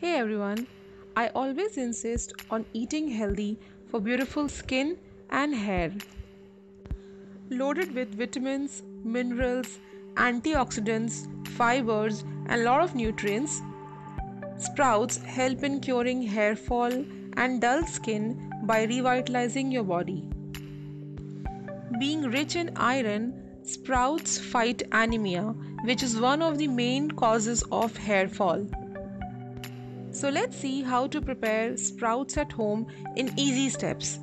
Hey everyone, I always insist on eating healthy for beautiful skin and hair. Loaded with vitamins, minerals, antioxidants, fibers, and a lot of nutrients, sprouts help in curing hair fall and dull skin by revitalizing your body. Being rich in iron, sprouts fight anemia, which is one of the main causes of hair fall. So let's see how to prepare sprouts at home in easy steps.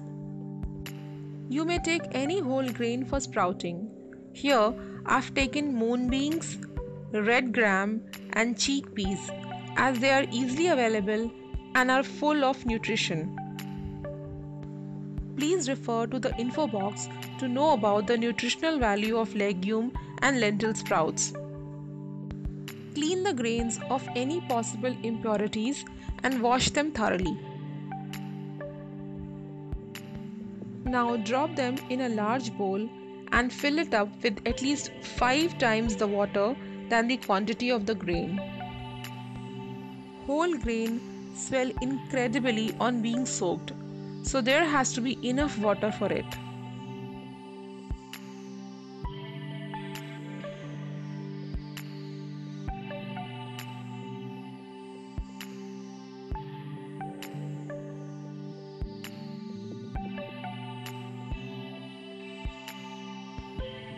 You may take any whole grain for sprouting. Here I've taken moong beans, red gram and chickpeas as they are easily available and are full of nutrition. Please refer to the info box to know about the nutritional value of legume and lentil sprouts. Clean the grains of any possible impurities and wash them thoroughly. Now drop them in a large bowl and fill it up with at least 5 times the water than the quantity of the grain. Whole grain swell incredibly on being soaked, so there has to be enough water for it.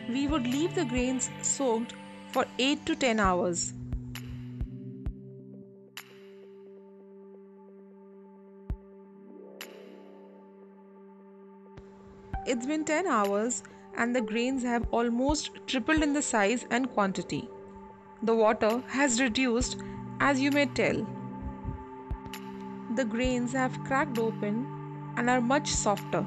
We would leave the grains soaked for 8 to 10 hours. It's been 10 hours and the grains have almost tripled in the size and quantity. The water has reduced as you may tell. The grains have cracked open and are much softer.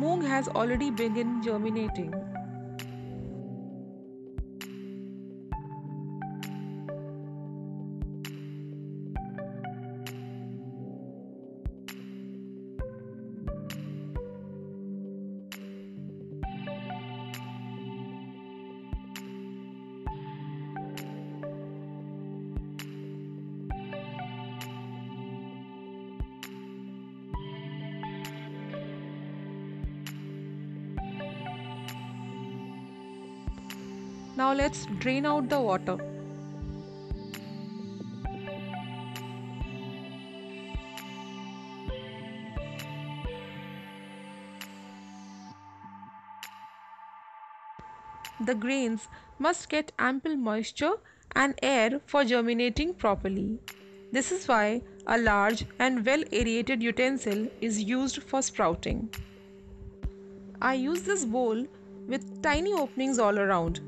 Moong has already begun germinating. Now let's drain out the water. The grains must get ample moisture and air for germinating properly. This is why a large and well aerated utensil is used for sprouting. I use this bowl with tiny openings all around.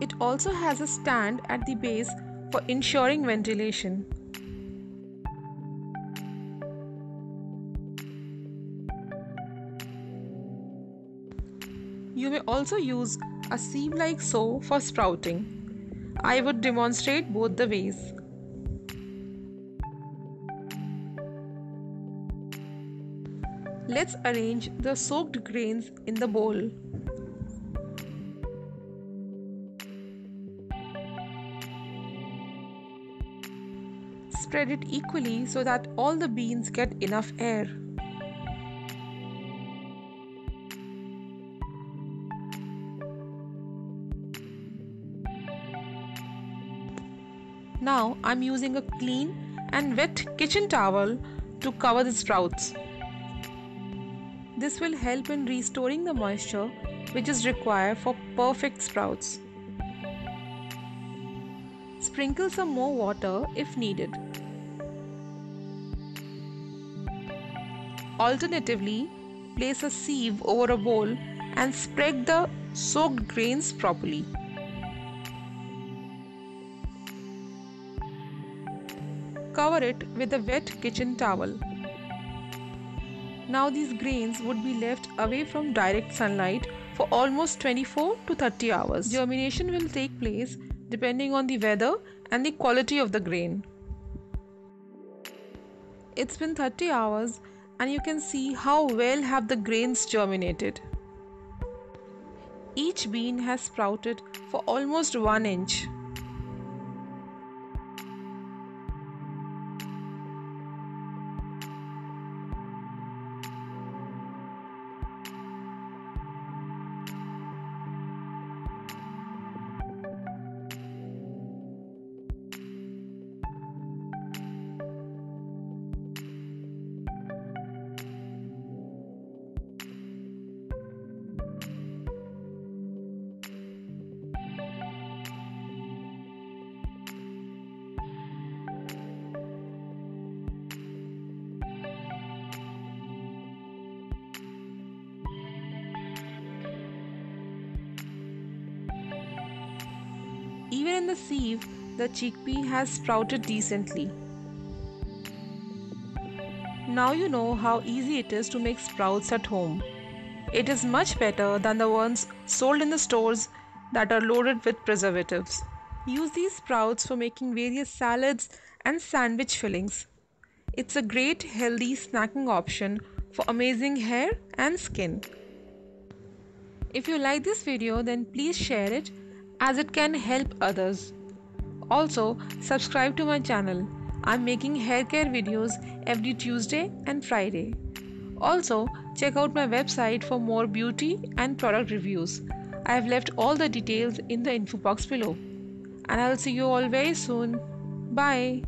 It also has a stand at the base for ensuring ventilation. You may also use a sieve like so for sprouting. I would demonstrate both the ways. Let's arrange the soaked grains in the bowl. Spread it equally so that all the beans get enough air. Now I'm using a clean and wet kitchen towel to cover the sprouts. This will help in restoring the moisture which is required for perfect sprouts. Sprinkle some more water if needed. Alternatively, place a sieve over a bowl and spread the soaked grains properly. Cover it with a wet kitchen towel. Now these grains would be left away from direct sunlight for almost 24 to 30 hours. Germination will take place depending on the weather and the quality of the grain. It's been 30 hours and you can see how well have the grains germinated. Each bean has sprouted for almost 1 inch. In the sieve, the chickpea has sprouted decently. Now you know how easy it is to make sprouts at home. It is much better than the ones sold in the stores that are loaded with preservatives. Use these sprouts for making various salads and sandwich fillings. It's a great healthy snacking option for amazing hair and skin. If you like this video then please share it as it can help others. Also, subscribe to my channel. I'm making hair care videos every Tuesday and Friday. Also, check out my website for more beauty and product reviews. I have left all the details in the info box below. And I'll see you all very soon. Bye.